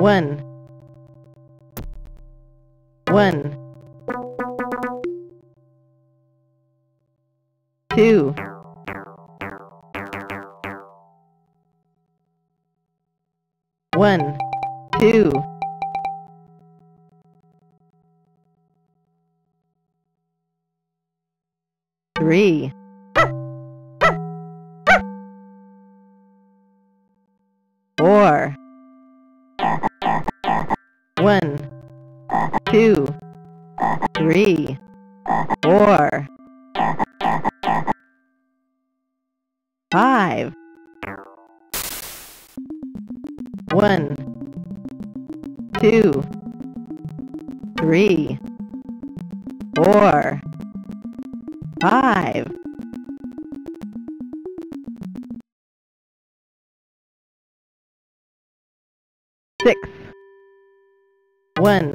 One. One. Two. One, two. Two, three, four, five. One, two, three, four, five. Six. One,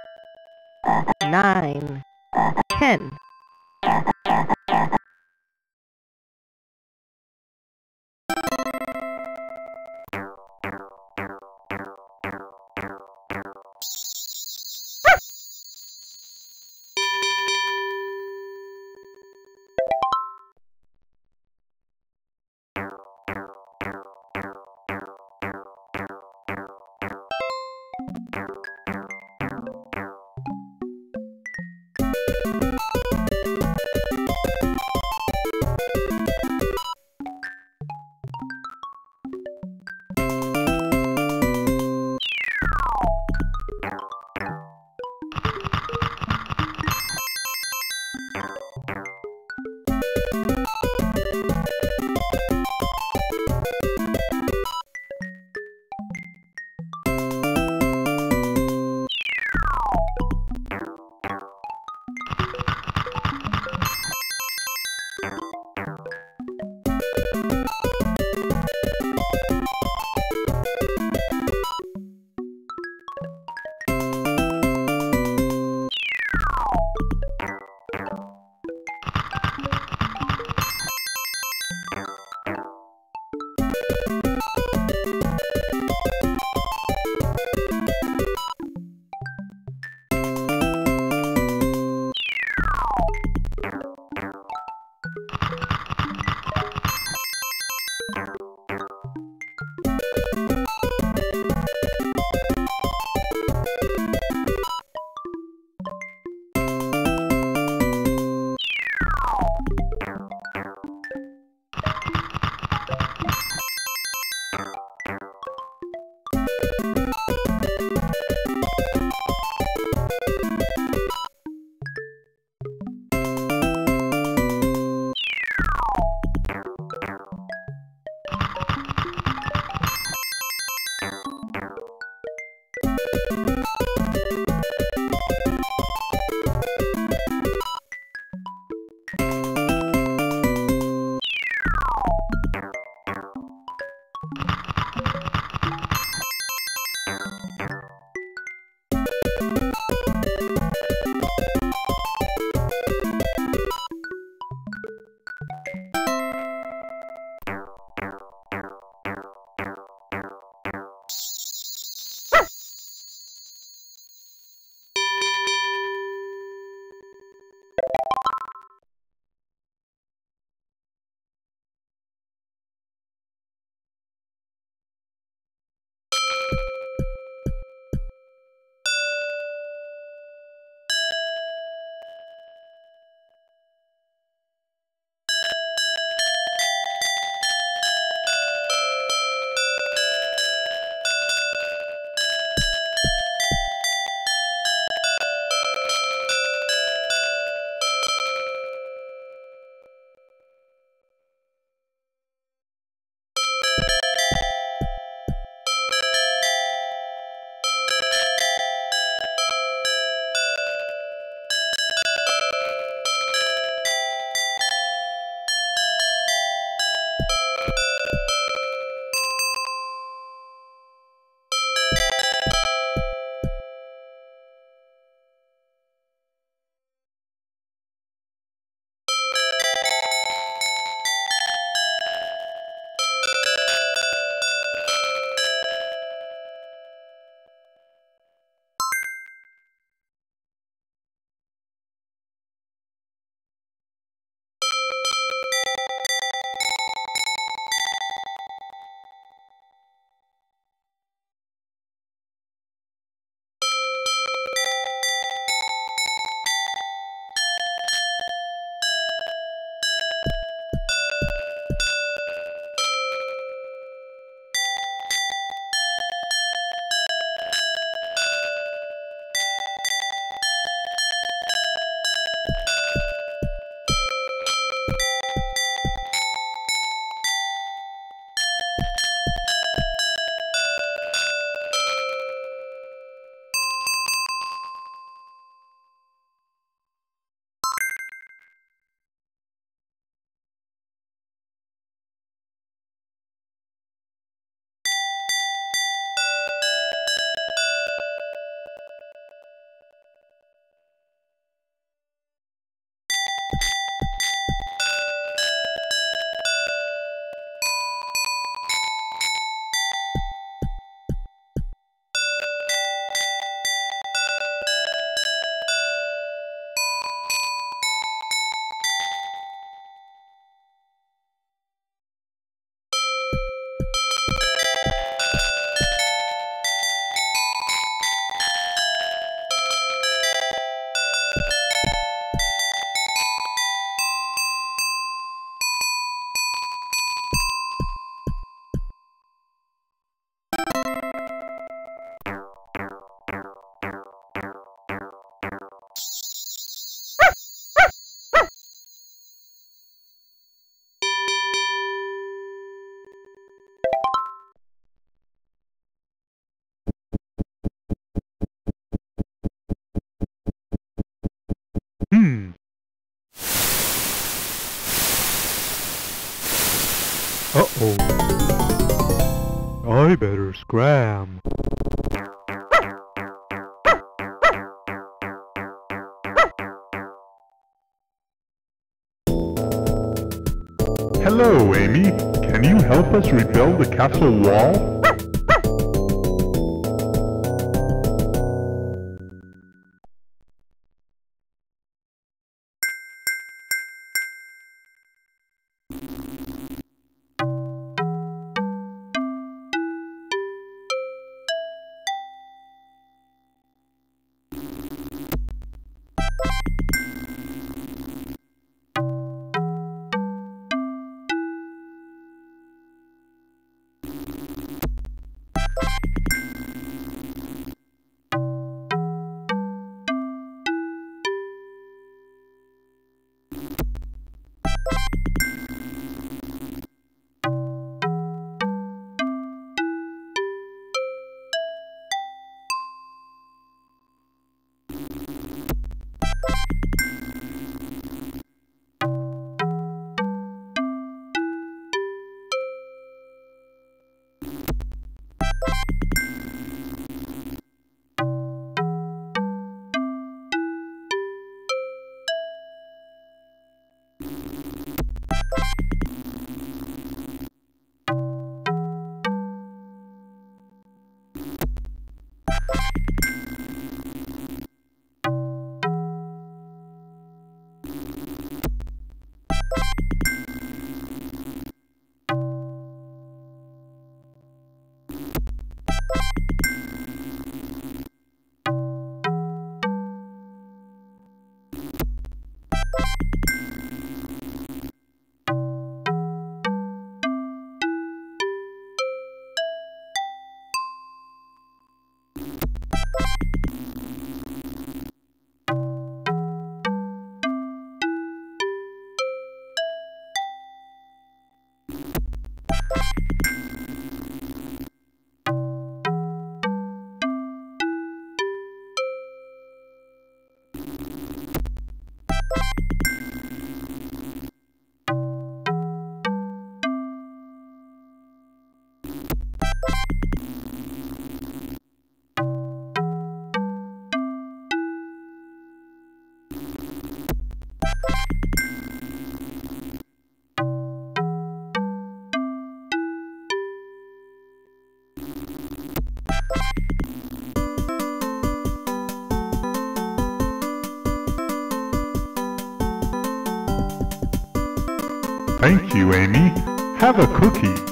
nine, ten. Scram. Hello, Amy. Can you help us rebuild the castle wall? Thank you, Amy. Have a cookie.